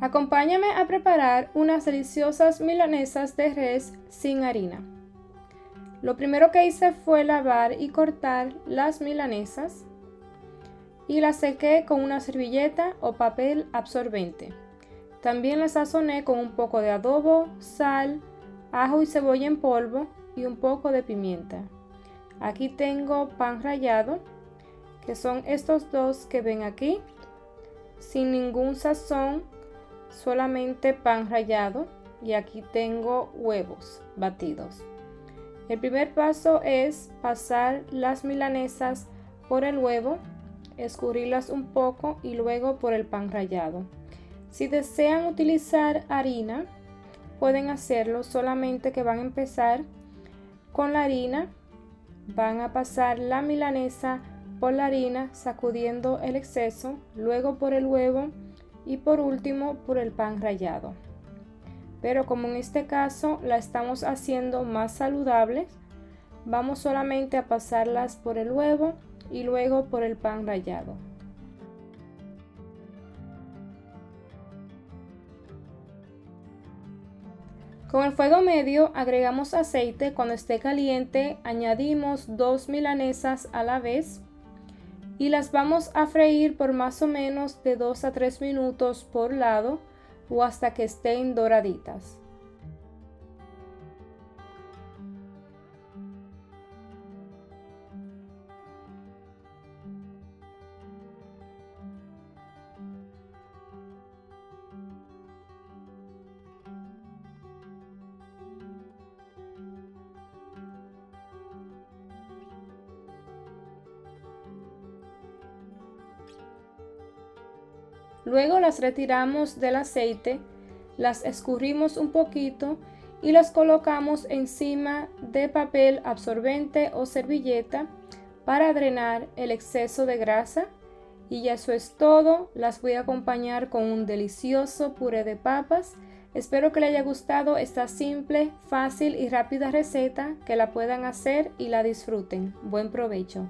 Acompáñame a preparar unas deliciosas milanesas de res sin harina. Lo primero que hice fue lavar y cortar las milanesas y las sequé con una servilleta o papel absorbente. También las sazoné con un poco de adobo, sal, ajo y cebolla en polvo y un poco de pimienta. Aquí tengo pan rallado, que son estos dos que ven aquí, sin ningún sazón, solamente pan rallado. Y aquí tengo huevos batidos. El primer paso es pasar las milanesas por el huevo, escurrirlas un poco y luego por el pan rallado. Si desean utilizar harina, pueden hacerlo, solamente que van a empezar con la harina, van a pasar la milanesa por la harina sacudiendo el exceso, luego por el huevo y por último por el pan rallado. Pero como en este caso la estamos haciendo más saludable, vamos solamente a pasarlas por el huevo y luego por el pan rallado. Con el fuego medio agregamos aceite, cuando esté caliente añadimos dos milanesas a la vez y las vamos a freír por más o menos de 2 a 3 minutos por lado o hasta que estén doraditas. Luego las retiramos del aceite, las escurrimos un poquito y las colocamos encima de papel absorbente o servilleta para drenar el exceso de grasa. Y eso es todo. Las voy a acompañar con un delicioso puré de papas. Espero que les haya gustado esta simple, fácil y rápida receta, que la puedan hacer y la disfruten. Buen provecho.